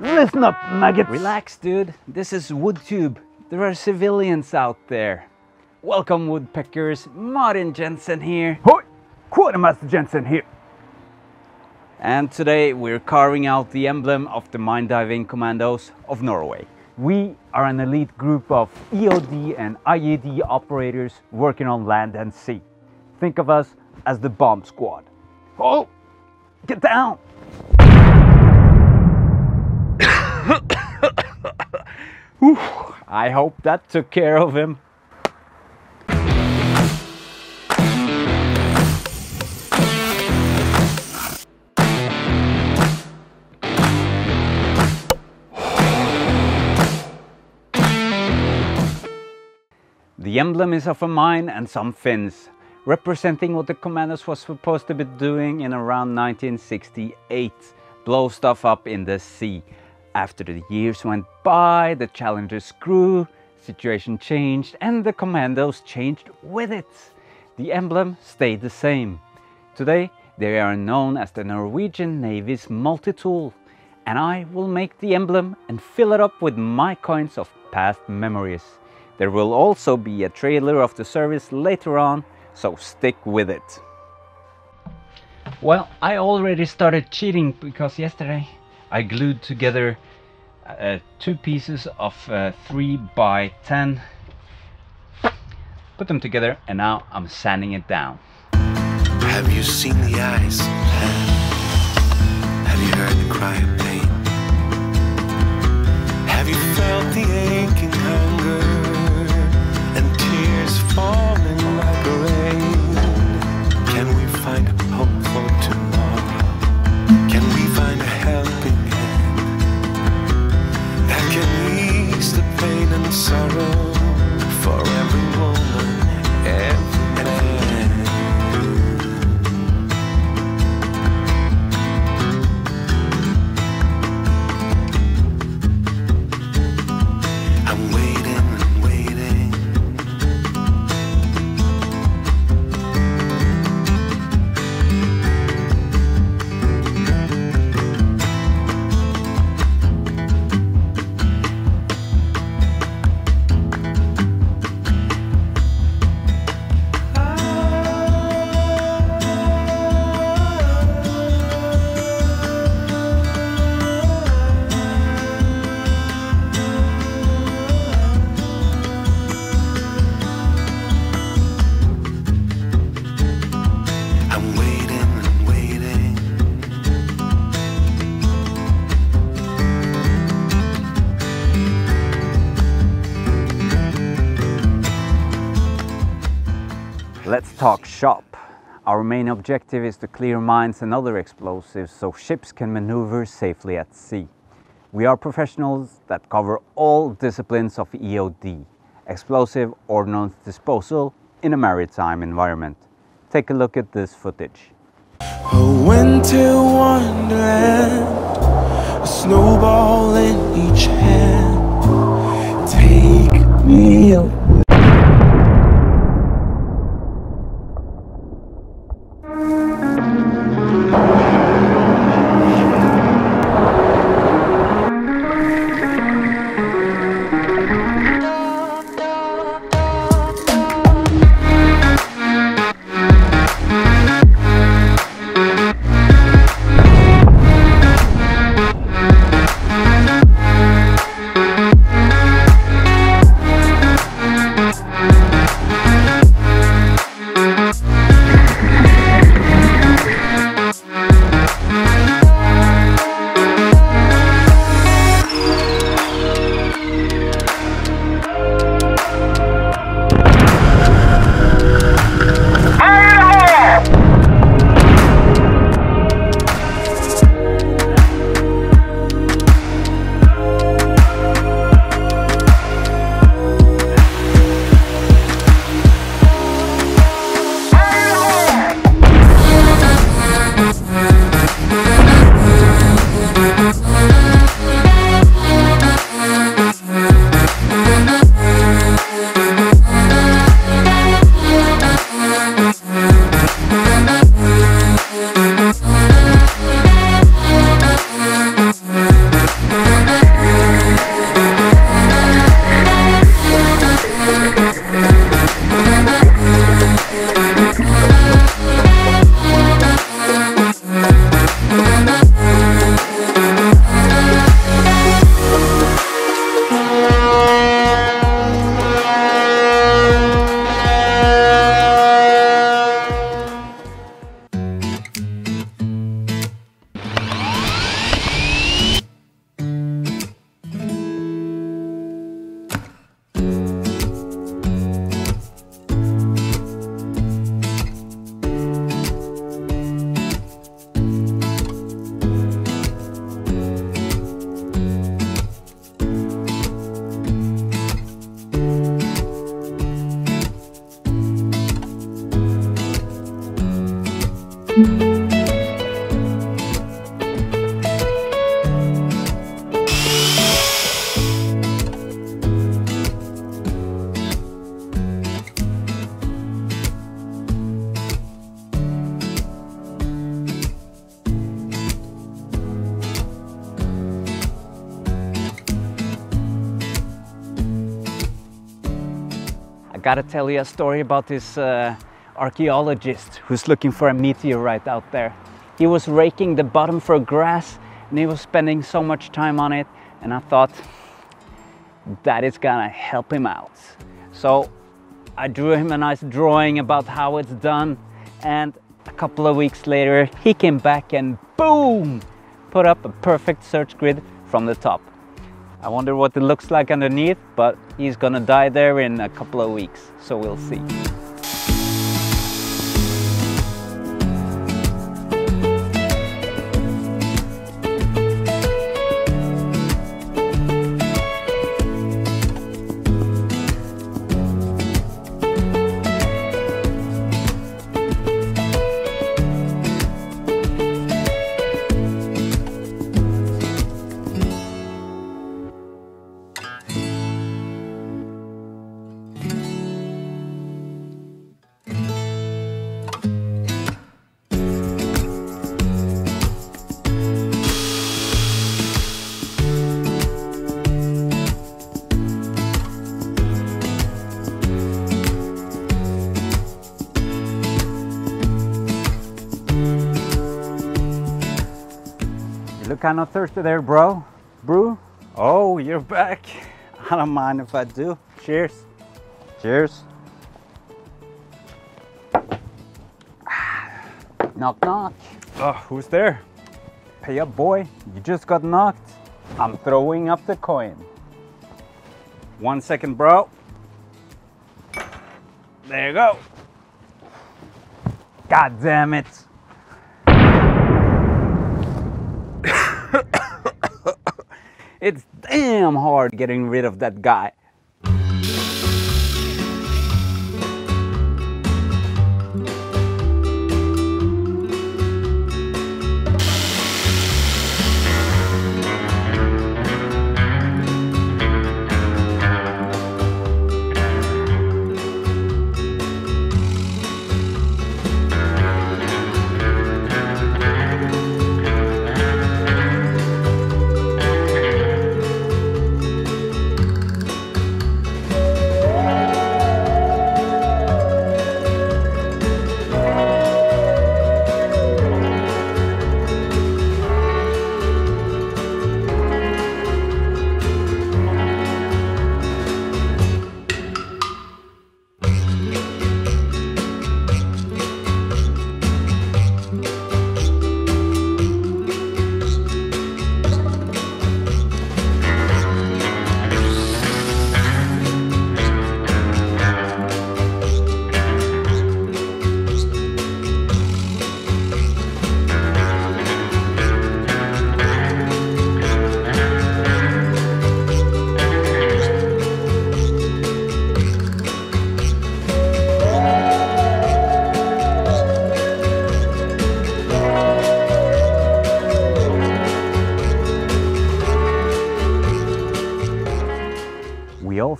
Listen up, maggots. Relax, dude. This is WoodTube. There are civilians out there. Welcome, woodpeckers. Martin Jensen here. Hoi! Quartermaster Jensen here. And today we're carving out the emblem of the Mine Diving Commandos of Norway. We are an elite group of EOD and IED operators working on land and sea. Think of us as the bomb squad. Oh! Get down! Whew, I hope that took care of him. The emblem is of a mine and some fins, representing what the commandos was supposed to be doing in around 1968, blow stuff up in the sea. After the years went by, the Challengers grew, situation changed, and the commandos changed with it. The emblem stayed the same. Today, they are known as the Norwegian Navy's multi-tool, and I will make the emblem and fill it up with my coins of past memories. There will also be a trailer of the service later on, so stick with it. Well, I already started cheating because yesterday I glued together uh, two pieces of uh, 3 by 10 put them together and now I'm sanding it down. Have you seen the eyes Let's talk shop. Our main objective is to clear mines and other explosives so ships can maneuver safely at sea. We are professionals that cover all disciplines of EOD, explosive ordnance disposal in a maritime environment. Take a look at this footage. A winter wonderland, a snowball gotta tell you a story about this uh, archaeologist who's looking for a meteorite out there. He was raking the bottom for grass and he was spending so much time on it and I thought that is gonna help him out. So I drew him a nice drawing about how it's done and a couple of weeks later he came back and boom put up a perfect search grid from the top. I wonder what it looks like underneath but he's gonna die there in a couple of weeks so we'll see. Kind of thirsty there, bro. Brew? Oh, you're back. I don't mind if I do. Cheers. Cheers. Knock, knock. Oh, who's there? Pay up, boy. You just got knocked. I'm throwing up the coin. One second, bro. There you go. God damn it. It's damn hard getting rid of that guy.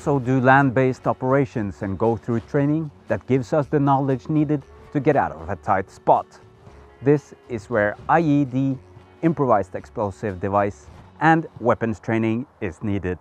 Also do land-based operations and go through training that gives us the knowledge needed to get out of a tight spot. This is where IED, improvised explosive device, and weapons training is needed.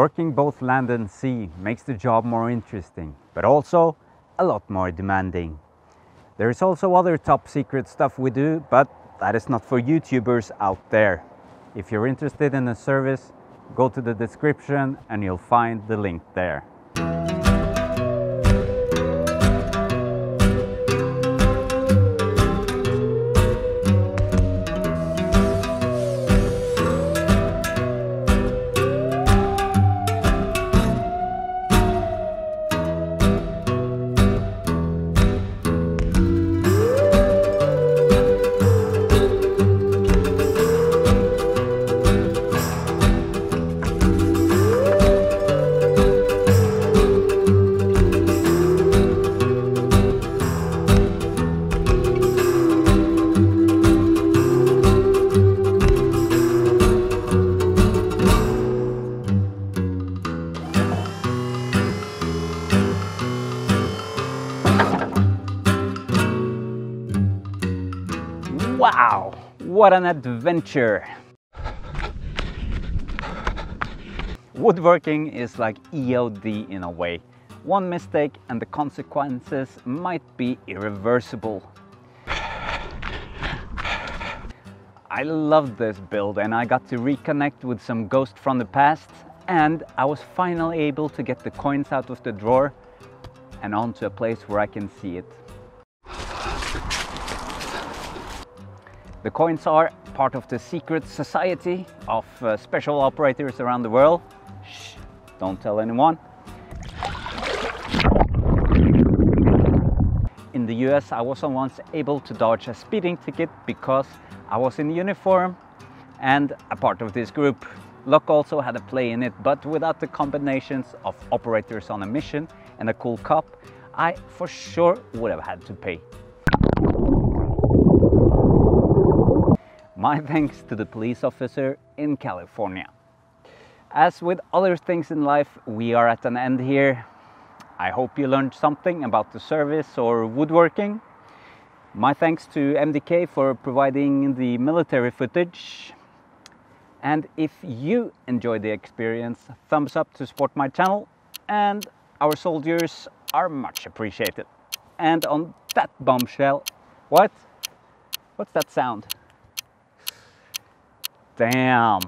Working both land and sea makes the job more interesting, but also a lot more demanding. There is also other top secret stuff we do, but that is not for YouTubers out there. If you're interested in the service, go to the description and you'll find the link there. Wow, what an adventure! Woodworking is like EOD in a way. One mistake and the consequences might be irreversible. I loved this build and I got to reconnect with some ghosts from the past and I was finally able to get the coins out of the drawer and onto a place where I can see it. The coins are part of the secret society of uh, special operators around the world. Shh, don't tell anyone. In the US, I wasn't once able to dodge a speeding ticket because I was in uniform and a part of this group. Luck also had a play in it, but without the combinations of operators on a mission and a cool cop, I for sure would have had to pay. My thanks to the police officer in California. As with other things in life, we are at an end here. I hope you learned something about the service or woodworking. My thanks to MDK for providing the military footage. And if you enjoyed the experience, thumbs up to support my channel and our soldiers are much appreciated. And on that bombshell, what? What's that sound? Damn.